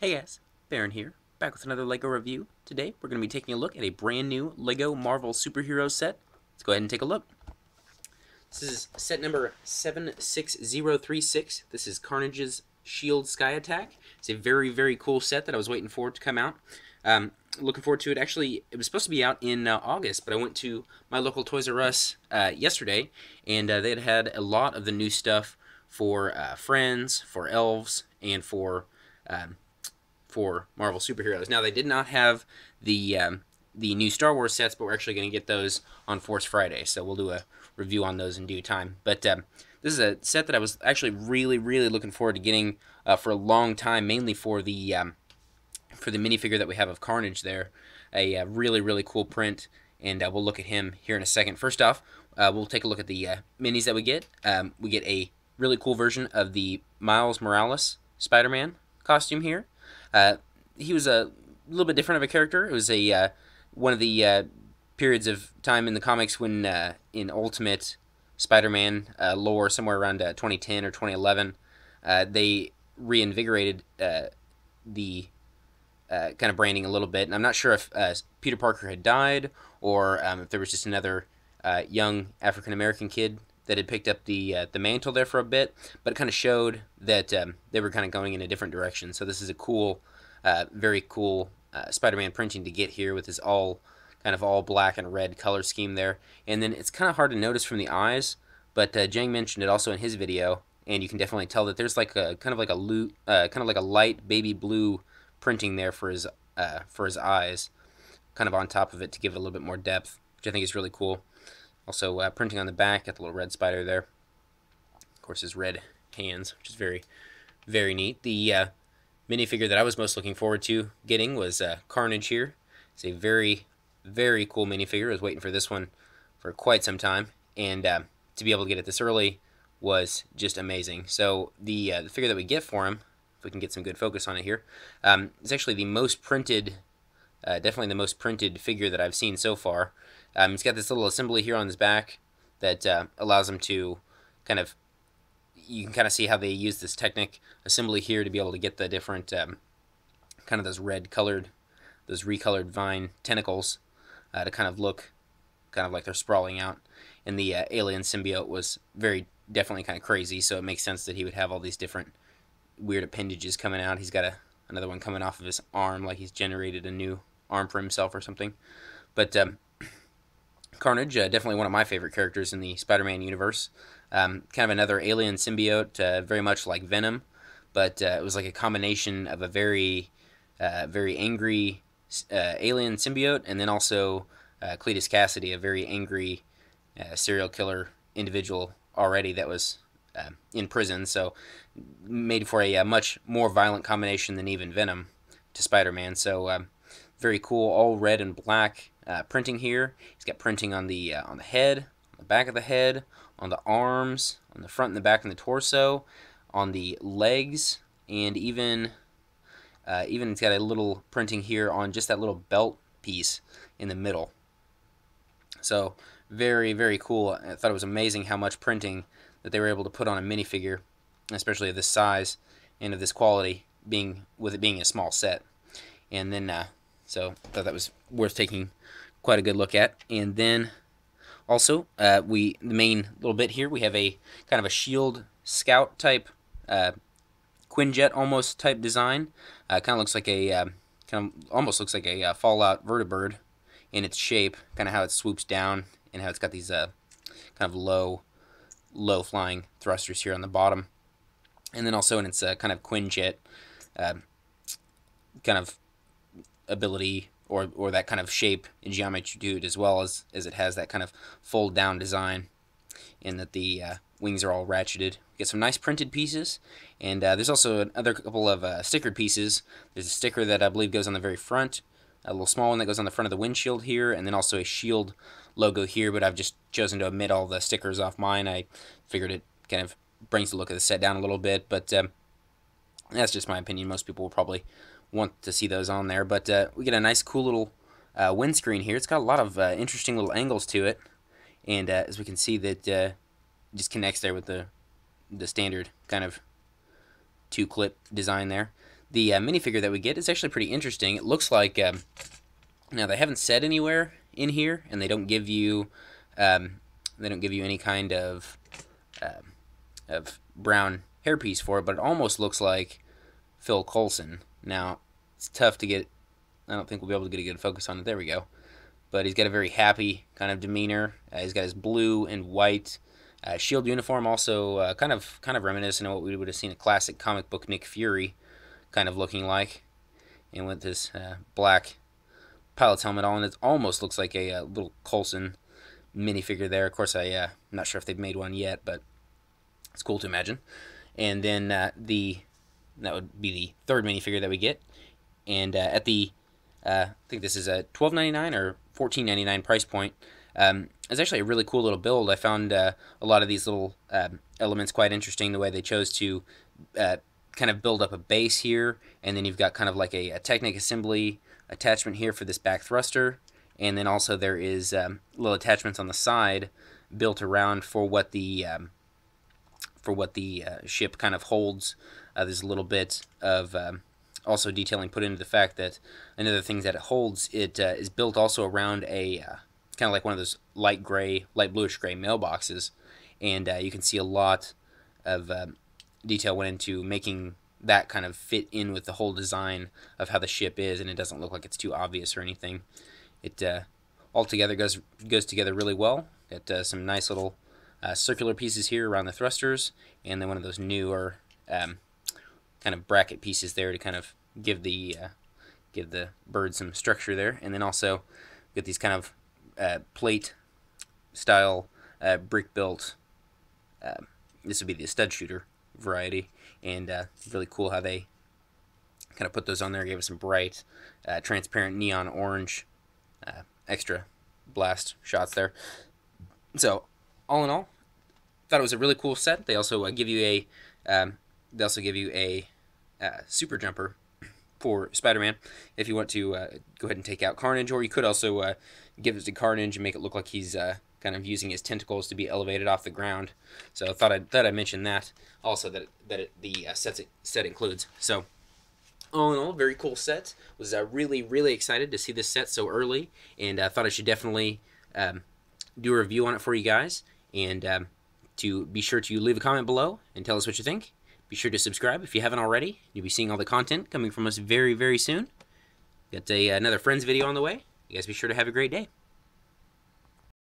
Hey guys, Barron here, back with another LEGO review. Today we're going to be taking a look at a brand new LEGO Marvel Superhero set. Let's go ahead and take a look. This is set number 76036. This is Carnage's Shield Sky Attack. It's a very, very cool set that I was waiting for to come out. Um, looking forward to it. Actually, it was supposed to be out in uh, August, but I went to my local Toys R Us uh, yesterday, and uh, they had had a lot of the new stuff for uh, Friends, for Elves, and for um, for Marvel superheroes. Now they did not have the um, the new Star Wars sets, but we're actually going to get those on Force Friday, so we'll do a review on those in due time. But um, this is a set that I was actually really, really looking forward to getting uh, for a long time, mainly for the um, for the minifigure that we have of Carnage. There, a, uh, really, really cool print, and uh, we'll look at him here in a second. First off, uh, we'll take a look at the uh, minis that we get. Um, we get a really cool version of the Miles Morales Spider-Man costume here. Uh, he was a little bit different of a character. It was a uh, one of the uh, periods of time in the comics when uh, in Ultimate Spider-Man uh, lore, somewhere around 2010 or 2011, they reinvigorated the uh, kind of branding a little bit. And I'm not sure if uh, Peter Parker had died or um, if there was just another uh, young African American kid that had picked up the uh, the mantle there for a bit, but it kind of showed that um, they were kind of going in a different direction. So this is a cool, uh, very cool uh, Spider-Man printing to get here with his all kind of all black and red color scheme there. And then it's kind of hard to notice from the eyes, but uh, Jang mentioned it also in his video, and you can definitely tell that there's like a kind of like a loot, uh, kind of like a light baby blue printing there for his uh, for his eyes, kind of on top of it to give it a little bit more depth, which I think is really cool. Also, uh, printing on the back, got the little red spider there. Of course, his red hands, which is very, very neat. The uh, minifigure that I was most looking forward to getting was uh, Carnage here. It's a very, very cool minifigure. I was waiting for this one for quite some time, and uh, to be able to get it this early was just amazing. So the, uh, the figure that we get for him, if we can get some good focus on it here, um, is actually the most printed, uh, definitely the most printed figure that I've seen so far. Um, he's got this little assembly here on his back that uh, allows him to kind of, you can kind of see how they use this Technic assembly here to be able to get the different, um, kind of those red colored, those recolored vine tentacles uh, to kind of look kind of like they're sprawling out. And the uh, alien symbiote was very, definitely kind of crazy, so it makes sense that he would have all these different weird appendages coming out. He's got a another one coming off of his arm, like he's generated a new arm for himself or something. But um, Carnage, uh, definitely one of my favorite characters in the Spider-Man universe. Um, kind of another alien symbiote, uh, very much like Venom, but uh, it was like a combination of a very, uh, very angry uh, alien symbiote, and then also Cletus Kasady, a very angry serial killer individual already that was in prison. So made for a, a, much more violent combination than even Venom to Spider-Man. So um, very cool, all red and black uh, printing here. He's got printing on the uh, on the head, on the back of the head, on the arms, on the front and the back and the torso, on the legs, and even uh, even it's got a little printing here on just that little belt piece in the middle. So very very cool. I thought it was amazing how much printing that they were able to put on a minifigure, especially of this size and of this quality, being with it being a small set. And then uh, so I thought that was worth taking quite a good look at. And then also, uh, we the main little bit here, we have a kind of a shield scout type, uh, Quinjet almost type design. Uh, kind of looks like a, uh, kind of almost looks like a uh, Fallout vertibird in its shape, kind of how it swoops down and how it's got these uh, kind of low, low flying thrusters here on the bottom. And then also in its uh, kind of Quinjet uh, kind of ability or, or that kind of shape and geometry it as well as, as it has that kind of fold down design and that the uh, wings are all ratcheted. Get some nice printed pieces and uh, there's also another couple of uh, stickered pieces. There's a sticker that I believe goes on the very front, a little small one that goes on the front of the windshield here and then also a shield logo here but I've just chosen to omit all the stickers off mine. I figured it kind of brings the look of the set down a little bit but um, that's just my opinion. Most people will probably want to see those on there. But uh, we get a nice, cool little uh, windscreen here. It's got a lot of uh, interesting little angles to it, and uh, as we can see, that uh, just connects there with the the standard kind of two clip design there. the uh, minifigure that we get is actually pretty interesting. It looks like um, now they haven't said anywhere in here, and they don't give you um, they don't give you any kind of uh, of brown hairpiece for it, but it almost looks like Phil Coulson. Now it's tough to get. I don't think we'll be able to get a good focus on it. There we go. But he's got a very happy kind of demeanor. Uh, he's got his blue and white uh, shield uniform, also uh, kind of kind of reminiscent of what we would have seen a classic comic book Nick Fury kind of looking like, and with this uh, black pilot's helmet on. It almost looks like a, uh, little Coulson minifigure there. Of course, I, I'm not sure if they've made one yet, but it's cool to imagine. And then uh, that would be the third minifigure that we get. And uh, at the uh, I think this is a $12.99 or $14.99 price point. Um, it's actually a really cool little build. I found uh, a lot of these little um, elements quite interesting. The way they chose to kind of build up a base here, and then you've got kind of like a, a Technic assembly attachment here for this back thruster, and then also there is um, little attachments on the side built around for what the um, for what the uh, ship kind of holds. Uh, there's a little bit of um, also detailing put into the fact that another thing that it holds it uh, is built also around a uh, kind of like one of those light gray, light bluish gray mailboxes, and uh, you can see a lot of um, detail went into making that kind of fit in with the whole design of how the ship is, and it doesn't look like it's too obvious or anything. It uh, all together goes goes together really well. Got uh, some nice little circular pieces here around the thrusters, and then one of those newer um, kind of bracket pieces there to kind of give the uh, give the bird some structure there, and then also get these kind of uh, plate style uh, brick built. this would be the stud shooter variety, and uh, really cool how they kind of put those on there. Gave us some bright, uh, transparent neon orange, uh, extra blast shots there. So, all in all, thought it was a really cool set. They also uh, give you a, um, they also give you a uh, super jumper for Spider-Man if you want to uh, go ahead and take out Carnage, or you could also give it to Carnage and make it look like he's kind of using his tentacles to be elevated off the ground. So I thought I'd, thought I'd mention that also that that it, the uh, sets set includes. So all in all, very cool set. Was uh, really really excited to see this set so early, and I uh, thought I should definitely um, do a review on it for you guys. And um, to be sure to leave a comment below and tell us what you think. Be sure to subscribe if you haven't already. You'll be seeing all the content coming from us very very soon. Got a, another Friends video on the way. You guys be sure to have a great day.